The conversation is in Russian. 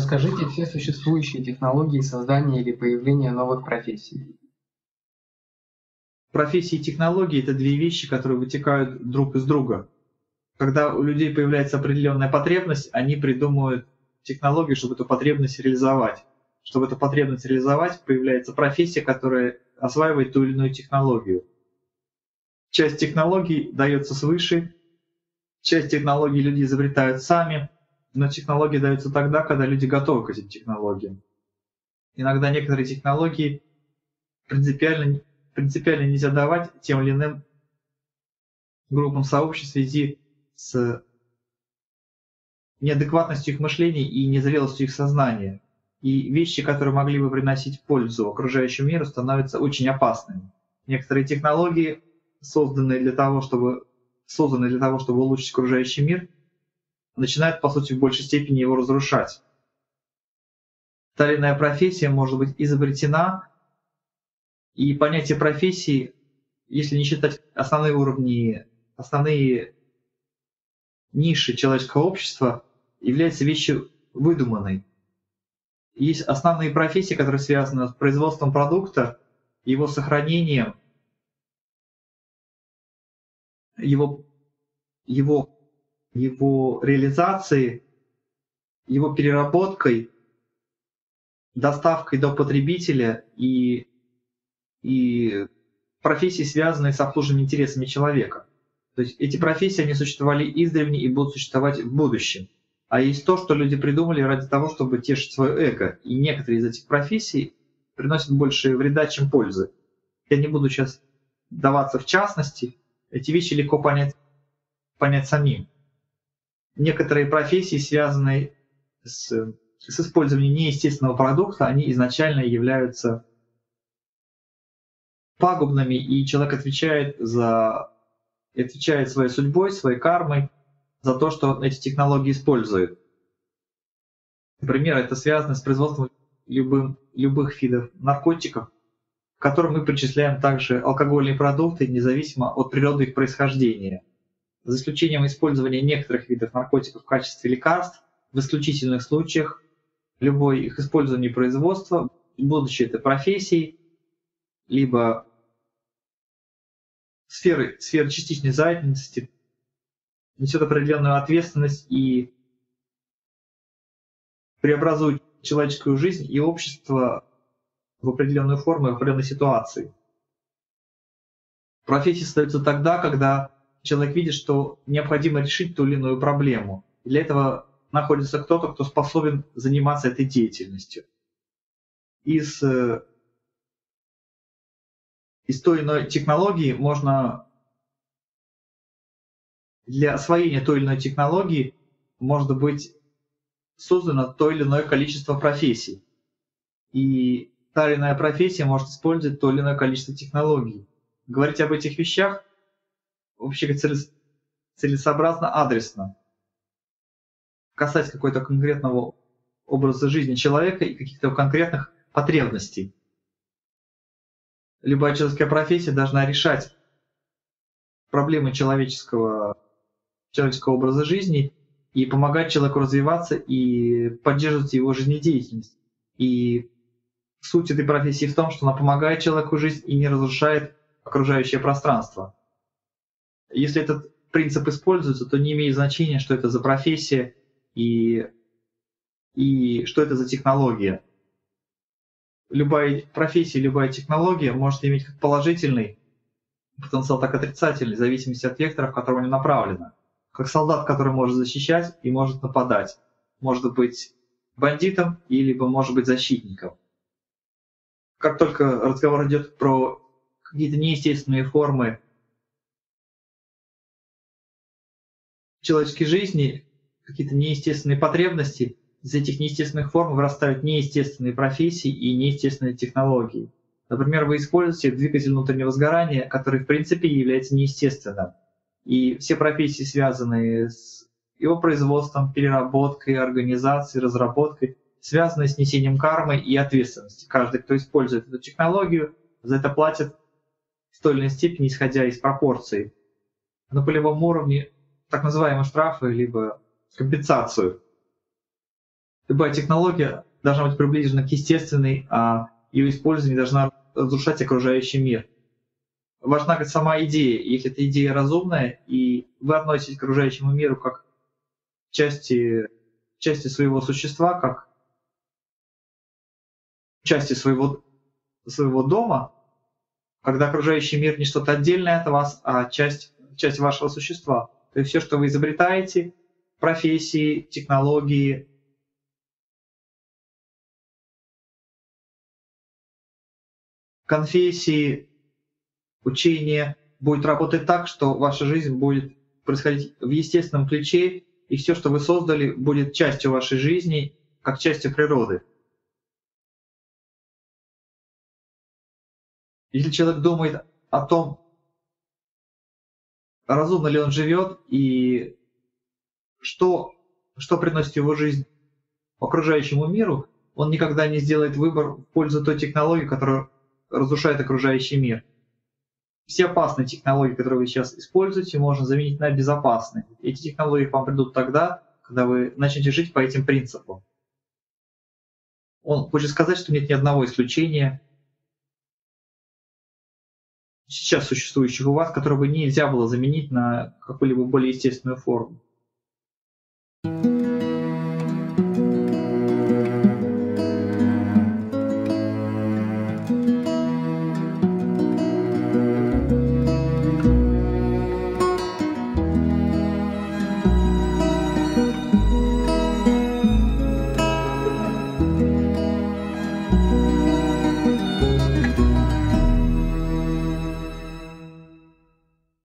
Расскажите все существующие технологии создания или появления новых профессий. Профессии и технологии – это две вещи, которые вытекают друг из друга. Когда у людей появляется определенная потребность, они придумывают технологии, чтобы эту потребность реализовать. Чтобы эту потребность реализовать, появляется профессия, которая осваивает ту или иную технологию. Часть технологий дается свыше, часть технологий люди изобретают сами, но технологии даются тогда, когда люди готовы к этим технологиям. Иногда некоторые технологии принципиально, принципиально нельзя давать тем или иным группам сообществ в связи с неадекватностью их мышления и незрелостью их сознания. И вещи, которые могли бы приносить пользу окружающему миру, становятся очень опасными. Некоторые технологии, созданные для того, чтобы, созданы для того, чтобы улучшить окружающий мир, начинают, по сути, в большей степени его разрушать. Та профессия может быть изобретена, и понятие профессии, если не считать основные уровни, основные ниши человеческого общества, является вещью выдуманной. Есть основные профессии, которые связаны с производством продукта, его сохранением, его, его, его реализацией, его переработкой, доставкой до потребителя и, и профессии, связанные с обслуживанием интересами человека. То есть эти профессии, они существовали издревле и будут существовать в будущем а есть то, что люди придумали ради того, чтобы тешить свое эго. И некоторые из этих профессий приносят больше вреда, чем пользы. Я не буду сейчас даваться в частности, эти вещи легко понять, понять самим. Некоторые профессии, связанные с, с использованием неестественного продукта, они изначально являются пагубными, и человек отвечает за отвечает своей судьбой, своей кармой за то, что эти технологии используют. Например, это связано с производством любым, любых видов наркотиков, к которым мы причисляем также алкогольные продукты, независимо от природы их происхождения. За исключением использования некоторых видов наркотиков в качестве лекарств, в исключительных случаях любое их использование и производство, будучи это профессией, либо сферы, сферы частичной занятости, несет определенную ответственность и преобразует человеческую жизнь и общество в определенную форму и в определенной ситуации. Профессия создается тогда, когда человек видит, что необходимо решить ту или иную проблему. И для этого находится кто-то, кто способен заниматься этой деятельностью. Из, э, из той или иной технологии можно для освоения той или иной технологии может быть создано то или иное количество профессий. И та или иная профессия может использовать то или иное количество технологий. Говорить об этих вещах целесообразно, адресно. Касаясь какой-то конкретного образа жизни человека и каких-то конкретных потребностей. Любая человеческая профессия должна решать проблемы человеческого человеческого образа жизни и помогать человеку развиваться и поддерживать его жизнедеятельность. И суть этой профессии в том, что она помогает человеку жить и не разрушает окружающее пространство. Если этот принцип используется, то не имеет значения, что это за профессия и, и что это за технология. Любая профессия, любая технология может иметь как положительный потенциал, так и отрицательный, в зависимости от вектора, в котором она направлена как солдат, который может защищать и может нападать. Может быть бандитом, или может быть защитником. Как только разговор идет про какие-то неестественные формы человеческой жизни, какие-то неестественные потребности, из этих неестественных форм вырастают неестественные профессии и неестественные технологии. Например, вы используете двигатель внутреннего сгорания, который в принципе является неестественным. И все профессии, связанные с его производством, переработкой, организацией, разработкой, связаны с несением кармы и ответственности. Каждый, кто использует эту технологию, за это платит в той или иной степени, исходя из пропорций. На полевом уровне так называемые штрафы, либо компенсацию. любая технология должна быть приближена к естественной, а ее использование должна разрушать окружающий мир. Важна сама идея. Если эта идея разумная, и вы относитесь к окружающему миру как части, части своего существа, как части своего, своего дома, когда окружающий мир не что-то отдельное от вас, а часть, часть вашего существа. То есть все, что вы изобретаете, профессии, технологии, конфессии, учения будет работать так, что ваша жизнь будет происходить в естественном ключе, и все, что вы создали, будет частью вашей жизни, как частью природы. Если человек думает о том, разумно ли он живет и что, что приносит его жизнь окружающему миру, он никогда не сделает выбор в пользу той технологии, которая разрушает окружающий мир. Все опасные технологии, которые вы сейчас используете, можно заменить на безопасные. Эти технологии к вам придут тогда, когда вы начнете жить по этим принципам. Он хочет сказать, что нет ни одного исключения сейчас существующих у вас, которое бы нельзя было заменить на какую-либо более естественную форму. thank you